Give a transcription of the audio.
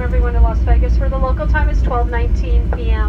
everyone to Las Vegas. For the local time, is 12:19 p.m.